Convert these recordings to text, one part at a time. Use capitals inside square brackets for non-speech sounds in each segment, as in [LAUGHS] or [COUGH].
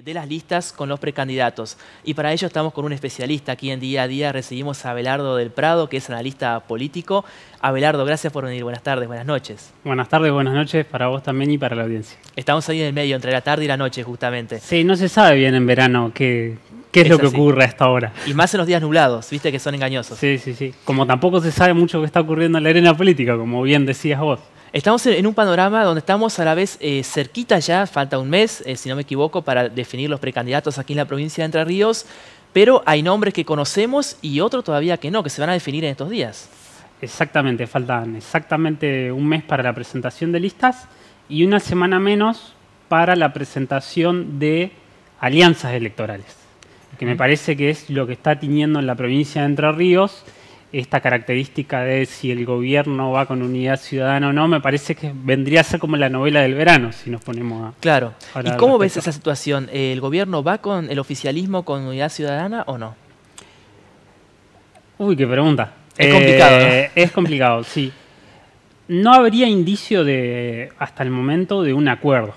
de las listas con los precandidatos. Y para ello estamos con un especialista aquí en Día a Día. Recibimos a Abelardo del Prado, que es analista político. Abelardo, gracias por venir. Buenas tardes, buenas noches. Buenas tardes, buenas noches para vos también y para la audiencia. Estamos ahí en el medio, entre la tarde y la noche, justamente. Sí, no se sabe bien en verano qué, qué es, lo que ocurre a esta hora. Y más en los días nublados, viste que son engañosos. Sí, sí, sí. Como tampoco se sabe mucho qué está ocurriendo en la arena política, como bien decías vos. Estamos en un panorama donde estamos a la vez eh, cerquita ya, falta un mes, eh, si no me equivoco, para definir los precandidatos aquí en la provincia de Entre Ríos, pero hay nombres que conocemos y otros todavía que no, que se van a definir en estos días. Exactamente, faltan exactamente un mes para la presentación de listas y una semana menos para la presentación de alianzas electorales, que me parece que es lo que está tiñendo en la provincia de Entre Ríos esta característica de si el gobierno va con unidad ciudadana o no, me parece que vendría a ser como la novela del verano, si nos ponemos a... Claro. ¿Y cómo ves esa situación? ¿El gobierno va con el oficialismo con unidad ciudadana o no? Uy, qué pregunta. Es complicado, ¿no? Eh, es complicado, [LAUGHS] sí. No habría indicio de, hasta el momento de un acuerdo.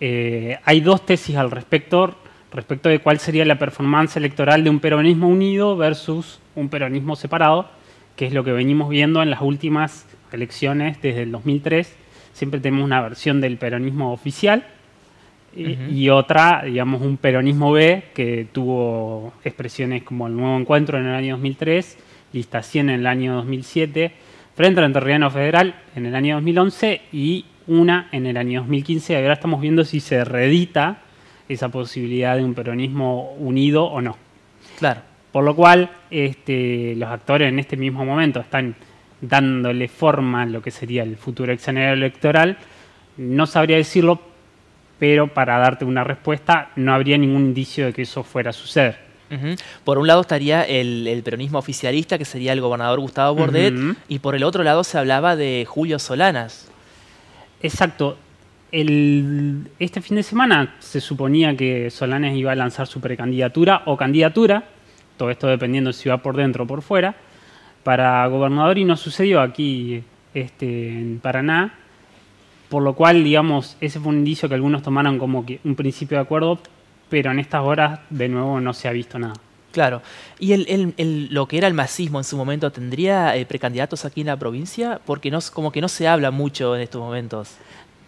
Eh, hay dos tesis al respecto respecto de cuál sería la performance electoral de un peronismo unido versus un peronismo separado, que es lo que venimos viendo en las últimas elecciones desde el 2003. Siempre tenemos una versión del peronismo oficial y, otra, digamos, un peronismo B que tuvo expresiones como el nuevo encuentro en el año 2003, lista 100 en el año 2007, frente al Enterriano Federal en el año 2011 y una en el año 2015. Ahora estamos viendo si se reedita esa posibilidad de un peronismo unido o no. Claro. Por lo cual, este, los actores en este mismo momento están dándole forma a lo que sería el futuro escenario electoral. No sabría decirlo, pero para darte una respuesta, no habría ningún indicio de que eso fuera a suceder. Por un lado estaría el, peronismo oficialista, que sería el gobernador Gustavo Bordet, y por el otro lado se hablaba de Julio Solanas. Exacto este fin de semana se suponía que Solanes iba a lanzar su precandidatura o candidatura, todo esto dependiendo si va por dentro o por fuera, para gobernador y no sucedió aquí este, en Paraná, por lo cual, digamos, ese fue un indicio que algunos tomaron como que un principio de acuerdo, pero en estas horas de nuevo no se ha visto nada. Claro. ¿Y el, lo que era el masismo en su momento tendría eh, precandidatos aquí en la provincia? Porque no, como que no se habla mucho en estos momentos.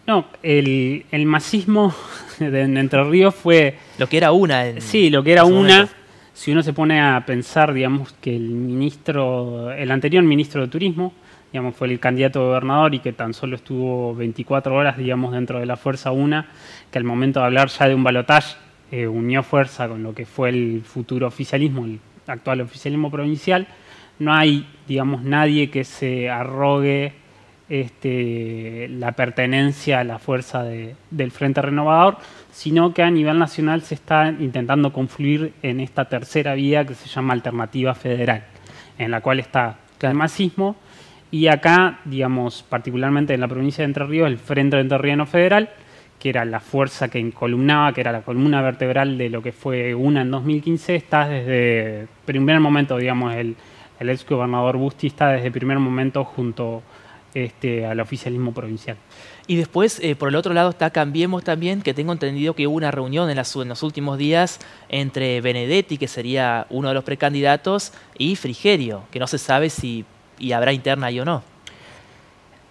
No, el, el masismo [LAUGHS] de Entre Ríos fue... Lo que era una. sí, lo que era una. Si uno se pone a pensar, digamos, que el ministro, el anterior ministro de Turismo, digamos, fue el candidato a gobernador y que tan solo estuvo 24 horas, digamos, dentro de la Fuerza Una, que al momento de hablar ya de un balotaje eh, unió fuerza con lo que fue el futuro oficialismo, el actual oficialismo provincial. No hay, digamos, nadie que se arrogue este, la pertenencia a la fuerza del Frente Renovador, sino que a nivel nacional se está intentando confluir en esta tercera vía que se llama Alternativa Federal, en la cual está el masismo y acá, digamos, particularmente en la provincia de Entre Ríos, el Frente Entrerriano Federal, que era la fuerza que encolumnaba, que era la columna vertebral de lo que fue UNA en 2015, está desde primer momento, digamos, el, el ex gobernador Busti está desde primer momento junto este, al oficialismo provincial. Y después, eh, por el otro lado, está Cambiemos también, que tengo entendido que hubo una reunión en, los últimos días entre Benedetti, que sería uno de los precandidatos, y Frigerio, que no se sabe si y habrá interna ahí o no.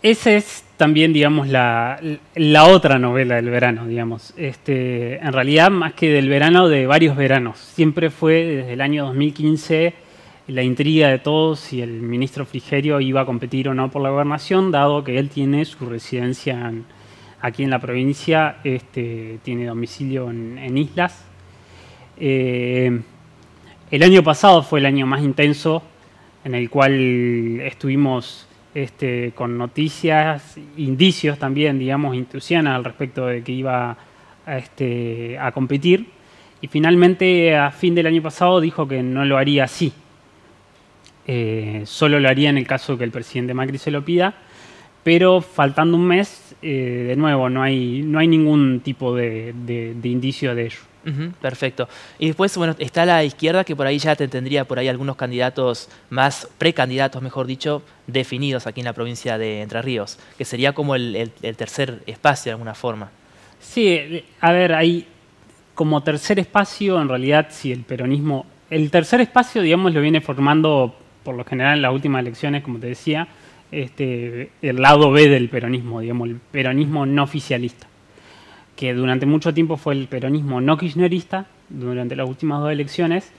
Esa es también, digamos, la, la, otra novela del verano, digamos. Este, en realidad, más que del verano, de varios veranos. Siempre fue desde el año 2015 la intriga de todos si el ministro Frigerio iba a competir o no por la gobernación, dado que él tiene su residencia aquí en la provincia, este, tiene domicilio en, islas. Eh, el año pasado fue el año más intenso en el cual estuvimos este, con noticias, indicios también, digamos, intuiciones al respecto de que iba a, este, a competir. Y finalmente, a fin del año pasado, dijo que no lo haría así, eh, solo lo haría en el caso que el presidente Macri se lo pida, pero faltando un mes, eh, de nuevo, no hay, no hay ningún tipo de, indicio de ello. perfecto. Y después, bueno, está la izquierda que por ahí ya te tendría por ahí algunos candidatos más, precandidatos, mejor dicho, definidos aquí en la provincia de Entre Ríos, que sería como el, tercer espacio de alguna forma. Sí, a ver, hay como tercer espacio, en realidad, si el peronismo... El tercer espacio, digamos, lo viene formando por lo general en las últimas elecciones, como te decía, este, el lado B del peronismo, digamos, el peronismo no oficialista, que durante mucho tiempo fue el peronismo no kirchnerista, durante las últimas dos elecciones,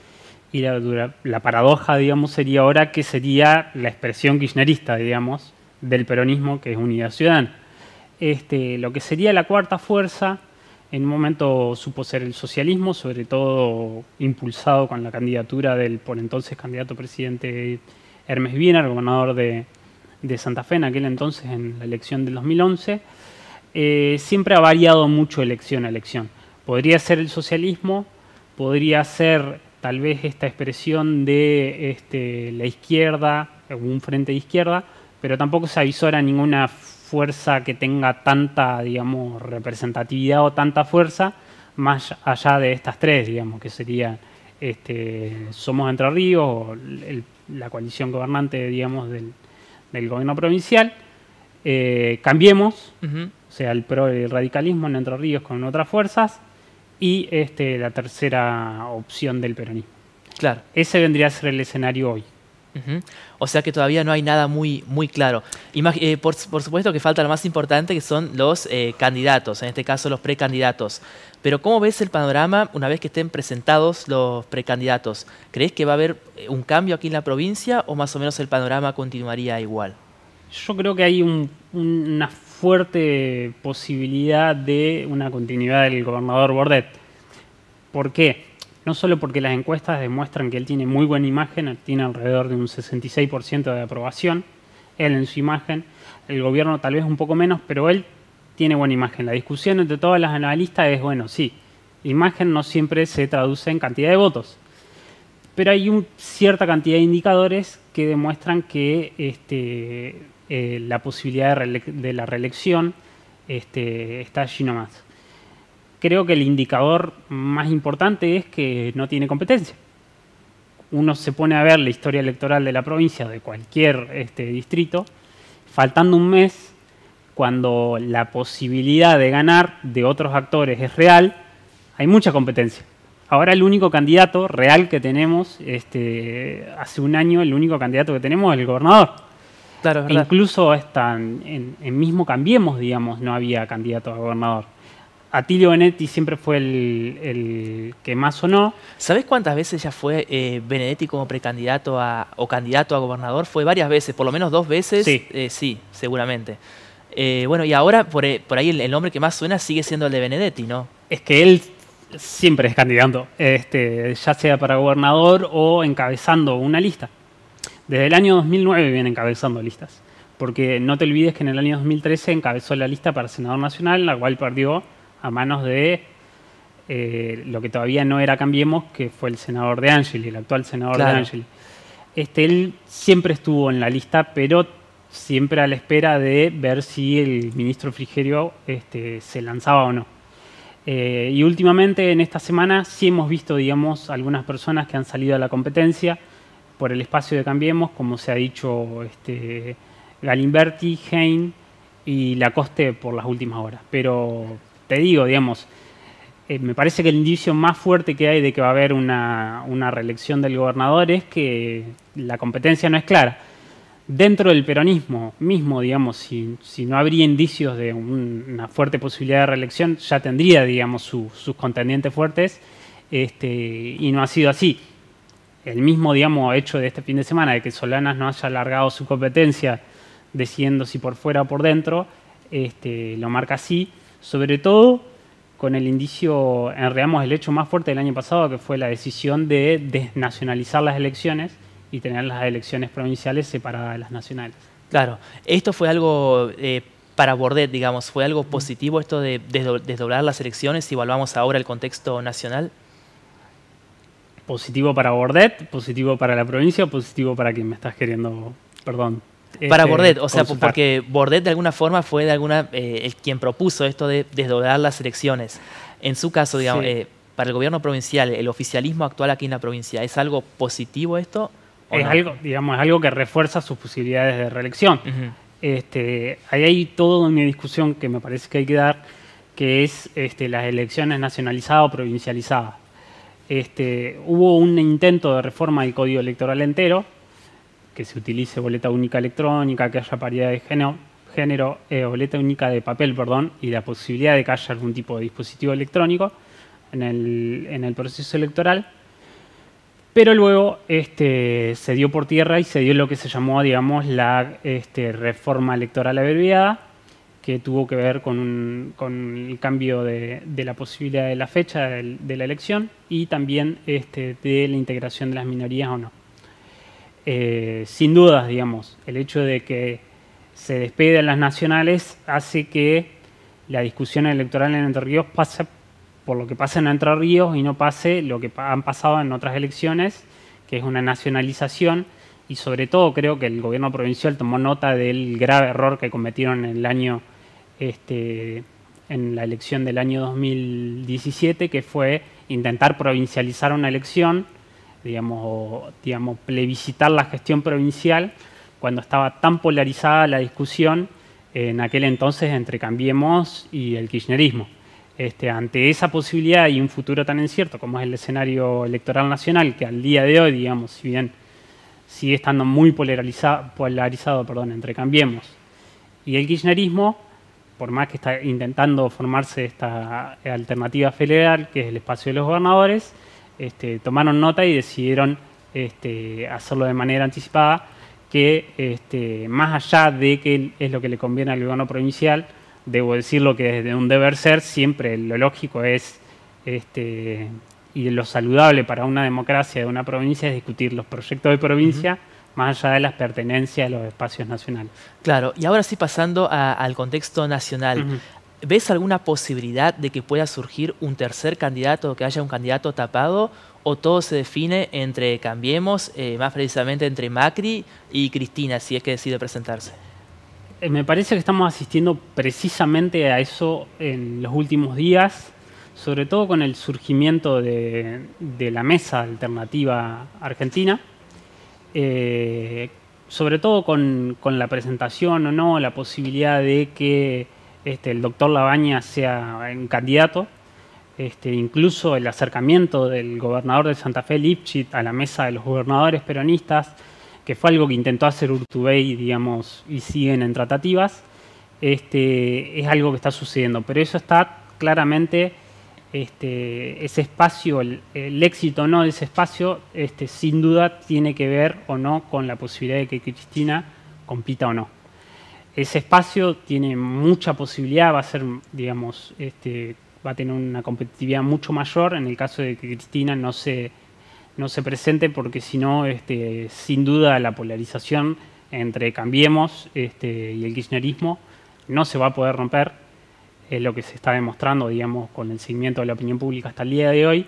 y la, paradoja, digamos, sería ahora que sería la expresión kirchnerista, digamos, del peronismo, que es Unidad Ciudadana. Este, lo que sería la cuarta fuerza, en un momento supo ser el socialismo, sobre todo impulsado con la candidatura del por entonces candidato presidente Hermes Wiener, gobernador de, Santa Fe en aquel entonces en la elección del 2011. Eh, siempre ha variado mucho elección a elección. Podría ser el socialismo, podría ser tal vez esta expresión de este, la izquierda, un frente de izquierda, pero tampoco se avisora ninguna fuerza que tenga tanta, digamos, representatividad o tanta fuerza, más allá de estas tres, digamos, que serían este, Somos Entre Ríos, la coalición gobernante, digamos, del, gobierno provincial, eh, Cambiemos, o sea, el, pro, el radicalismo en Entre Ríos con otras fuerzas, y este, la tercera opción del peronismo. Claro. Ese vendría a ser el escenario hoy. O sea que todavía no hay nada muy, muy claro. Eh, por, supuesto que falta lo más importante, que son los eh, candidatos, en este caso los precandidatos. Pero ¿cómo ves el panorama una vez que estén presentados los precandidatos? ¿Crees que va a haber eh, un cambio aquí en la provincia o más o menos el panorama continuaría igual? Yo creo que hay una fuerte posibilidad de una continuidad del gobernador Bordet. ¿Por qué? No solo porque las encuestas demuestran que él tiene muy buena imagen, tiene alrededor de un 66% de aprobación, él en su imagen, el gobierno tal vez un poco menos, pero él tiene buena imagen. La discusión entre todas las analistas es, bueno, sí, imagen no siempre se traduce en cantidad de votos, pero hay una cierta cantidad de indicadores que demuestran que este, eh, la posibilidad de, la reelección este, está allí nomás. Creo que el indicador más importante es que no tiene competencia. Uno se pone a ver la historia electoral de la provincia, de cualquier este, distrito, faltando un mes, cuando la posibilidad de ganar de otros actores es real, hay mucha competencia. Ahora el único candidato real que tenemos, este, hace un año el único candidato que tenemos es el gobernador. E incluso hasta en, mismo Cambiemos, digamos, no había candidato a gobernador. Atilio Benedetti siempre fue el, que más sonó. ¿Sabes cuántas veces ya fue eh, Benedetti como precandidato a, o candidato a gobernador? Fue varias veces, por lo menos dos veces. Sí, eh, sí seguramente. Eh, bueno, y ahora por, ahí el, nombre que más suena sigue siendo el de Benedetti, ¿no? Es que él siempre es candidato, este, ya sea para gobernador o encabezando una lista. Desde el año 2009 viene encabezando listas, porque no te olvides que en el año 2013 encabezó la lista para senador nacional, la cual perdió a manos de eh, lo que todavía no era Cambiemos, que fue el senador de Angeli, el actual senador de Angeli. Este, él siempre estuvo en la lista, pero siempre a la espera de ver si el ministro Frigerio este, se lanzaba o no. Eh, y últimamente, en esta semana, sí hemos visto, digamos, algunas personas que han salido a la competencia por el espacio de Cambiemos, como se ha dicho este, Galimberti, Hein y Lacoste por las últimas horas. Pero te digo, digamos, eh, me parece que el indicio más fuerte que hay de que va a haber una, reelección del gobernador es que la competencia no es clara. Dentro del peronismo mismo, digamos, si, no habría indicios de una fuerte posibilidad de reelección, ya tendría, digamos, sus contendientes fuertes, este, y no ha sido así el mismo, digamos, hecho de este fin de semana, de que Solanas no haya alargado su competencia, decidiendo si por fuera o por dentro, este, lo marca así, sobre todo con el indicio, en el hecho más fuerte del año pasado, que fue la decisión de desnacionalizar las elecciones y tener las elecciones provinciales separadas de las nacionales. Claro, esto fue algo eh, para Bordet, digamos, fue algo positivo esto de desdoblar las elecciones si volvamos ahora al contexto nacional positivo para Bordet, positivo para la provincia, positivo para quien me estás queriendo, perdón. Para este, Bordet, o sea, porque Bordet de alguna forma fue de alguna eh, el quien propuso esto de desdoblar las elecciones. En su caso, digamos, eh, para el gobierno provincial, el oficialismo actual aquí en la provincia, ¿es algo positivo esto? es algo, digamos, algo que refuerza sus posibilidades de reelección. este, ahí hay toda una discusión que me parece que hay que dar que es este, las elecciones nacionalizadas o provincializadas. Este, hubo un intento de reforma del código electoral entero, que se utilice boleta única electrónica, que haya paridad de género, eh, boleta única de papel, perdón, y la posibilidad de que haya algún tipo de dispositivo electrónico en el, proceso electoral. Pero luego este, se dio por tierra y se dio lo que se llamó, digamos, la este, reforma electoral abreviada, que tuvo que ver con, el cambio de, la posibilidad de la fecha de, la elección y también este, de la integración de las minorías o no. Eh, sin dudas, digamos, el hecho de que se despiden las nacionales hace que la discusión electoral en Entre Ríos pase por lo que pasa en Entre Ríos y no pase lo que han pasado en otras elecciones, que es una nacionalización. Y sobre todo creo que el gobierno provincial tomó nota del grave error que cometieron en el año este, en la elección del año 2017, que fue intentar provincializar una elección, digamos, digamos, plebiscitar la gestión provincial, cuando estaba tan polarizada la discusión en aquel entonces entre Cambiemos y el kirchnerismo. Este, ante esa posibilidad y un futuro tan incierto como es el escenario electoral nacional, que al día de hoy, digamos, si bien sigue estando muy polarizado, polarizado perdón, entre Cambiemos y el kirchnerismo, por más que está intentando formarse esta alternativa federal, que es el espacio de los gobernadores, este, tomaron nota y decidieron este, hacerlo de manera anticipada, que este, más allá de que es lo que le conviene al gobierno provincial, debo decirlo que desde un deber ser siempre lo lógico es y lo saludable para una democracia de una provincia es discutir los proyectos de provincia más allá de las pertenencias de los espacios nacionales. Claro, y ahora sí pasando al contexto nacional. ¿Ves alguna posibilidad de que pueda surgir un tercer candidato, que haya un candidato tapado, o todo se define entre Cambiemos, eh, más precisamente entre Macri y Cristina, si es que decide presentarse? Eh, me parece que estamos asistiendo precisamente a eso en los últimos días, sobre todo con el surgimiento de la mesa alternativa argentina eh, sobre todo con, la presentación o no, la posibilidad de que este, el doctor Labaña sea un candidato, este, incluso el acercamiento del gobernador de Santa Fe, Lipchit, a la mesa de los gobernadores peronistas, que fue algo que intentó hacer Urtubey, digamos, y siguen en tratativas, este, es algo que está sucediendo. Pero eso está claramente ese espacio, el, éxito o no de ese espacio, sin duda tiene que ver o no con la posibilidad de que Cristina compita o no. Ese espacio tiene mucha posibilidad, va a ser, digamos, este, va a tener una competitividad mucho mayor en el caso de que Cristina no se, no se presente, porque si no, este, sin duda la polarización entre Cambiemos este, y el kirchnerismo no se va a poder romper es lo que se está demostrando, digamos, con el seguimiento de la opinión pública hasta el día de hoy,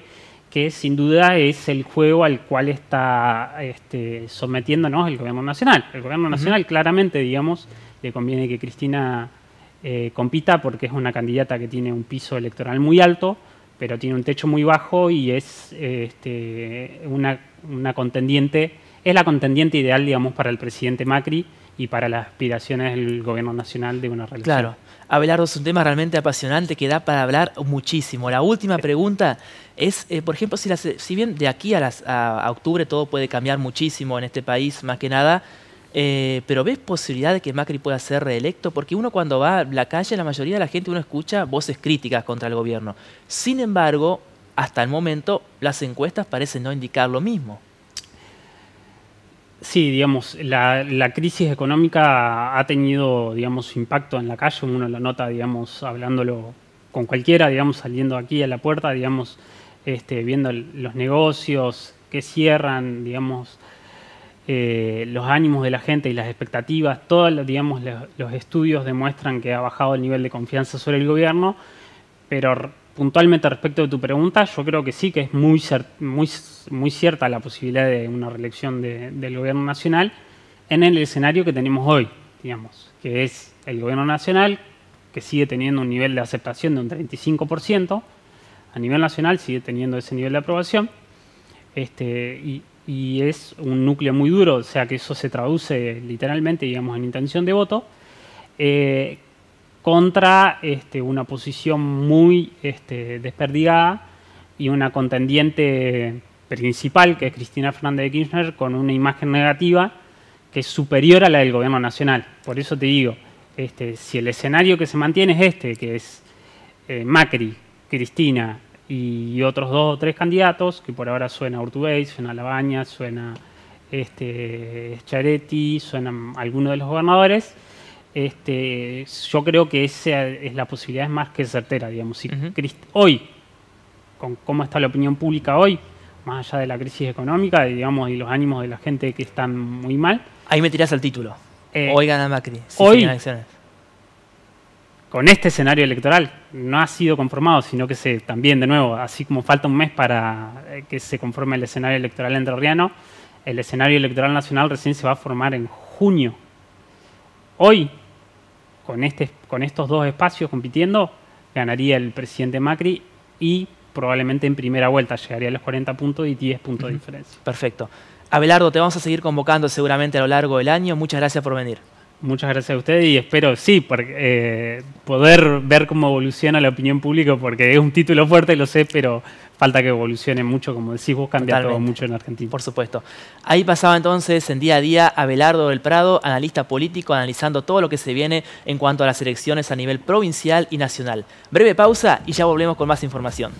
que sin duda es el juego al cual está este, sometiéndonos el gobierno nacional. El gobierno nacional claramente, digamos, conviene que Cristina eh, compita porque es una candidata que tiene un piso electoral muy alto, pero tiene un techo muy bajo y es este, una, una contendiente, es la contendiente ideal, digamos, para el presidente Macri y para las aspiraciones del gobierno nacional de una reelección. Claro. Abelardo, es un tema realmente apasionante que da para hablar muchísimo. La última pregunta es, eh, por ejemplo, si, si, bien de aquí a, octubre todo puede cambiar muchísimo en este país, más que nada, eh, pero ¿ves posibilidad de que Macri pueda ser reelecto? Porque uno cuando va a la calle, la mayoría de la gente uno escucha voces críticas contra el gobierno. Sin embargo, hasta el momento las encuestas parecen no indicar lo mismo. Sí, digamos, la, crisis económica ha tenido, digamos, impacto en la calle, uno lo nota, digamos, hablándolo con cualquiera, digamos, saliendo aquí a la puerta, digamos, este, viendo los negocios que cierran, digamos, eh, los ánimos de la gente y las expectativas, todos, digamos, los estudios demuestran que ha bajado el nivel de confianza sobre el gobierno, pero puntualmente respecto de tu pregunta, yo creo que sí, que es muy, muy, muy cierta la posibilidad de una reelección del gobierno nacional en el escenario que tenemos hoy, digamos, que es el gobierno nacional que sigue teniendo un nivel de aceptación de un 35%, a nivel nacional sigue teniendo ese nivel de aprobación, este, y, es un núcleo muy duro, o sea que eso se traduce literalmente, digamos, en intención de voto, eh, contra este, una posición muy este, desperdigada y una contendiente principal, que es Cristina Fernández de Kirchner, con una imagen negativa que es superior a la del gobierno nacional. Por eso te digo, este, si el escenario que se mantiene es este, que es eh, Macri, Cristina y otros dos o tres candidatos, que por ahora suena Urtubey, suena Labaña, suena este, Charetti, suenan algunos de los gobernadores, este, yo creo que esa es la posibilidad más que certera, digamos. Si Hoy, con cómo está la opinión pública hoy, más allá de la crisis económica digamos, y los ánimos de la gente que están muy mal. Ahí me tirás el título. Eh, hoy gana Macri. hoy, con este escenario electoral, no ha sido conformado, sino que se, también, de nuevo, así como falta un mes para eh, que se conforme el escenario electoral entrerriano, el escenario electoral nacional recién se va a formar en junio. Hoy, con, este, con estos dos espacios compitiendo, ganaría el presidente Macri y probablemente en primera vuelta llegaría a los 40 puntos y 10 puntos de diferencia. Perfecto. Abelardo, te vamos a seguir convocando seguramente a lo largo del año. Muchas gracias por venir. Muchas gracias a ustedes y espero, sí, eh, poder ver cómo evoluciona la opinión pública, porque es un título fuerte, lo sé, pero falta que evolucione mucho, como decís vos, cambia todo mucho en Argentina. Por supuesto. Ahí pasaba entonces en día a día Abelardo del Prado, analista político, analizando todo lo que se viene en cuanto a las elecciones a nivel provincial y nacional. Breve pausa y ya volvemos con más información.